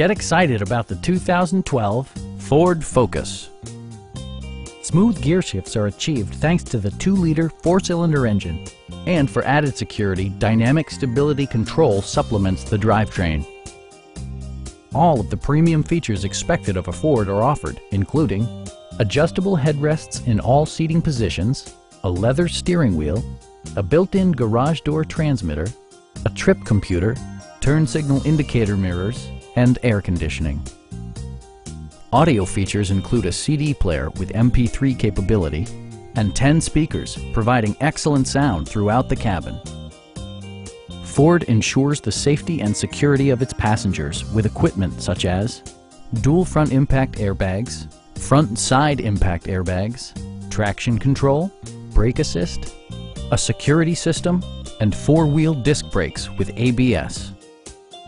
Get excited about the 2012 Ford Focus. Smooth gear shifts are achieved thanks to the 2-liter four-cylinder engine. And for added security, Dynamic Stability Control supplements the drivetrain. All of the premium features expected of a Ford are offered, including adjustable headrests in all seating positions, a leather steering wheel, a built-in garage door transmitter, a trip computer, turn signal indicator mirrors, and air conditioning. Audio features include a CD player with MP3 capability and 10 speakers, providing excellent sound throughout the cabin. Ford ensures the safety and security of its passengers with equipment such as dual front impact airbags, front side impact airbags, traction control, brake assist, a security system, and four-wheel disc brakes with ABS.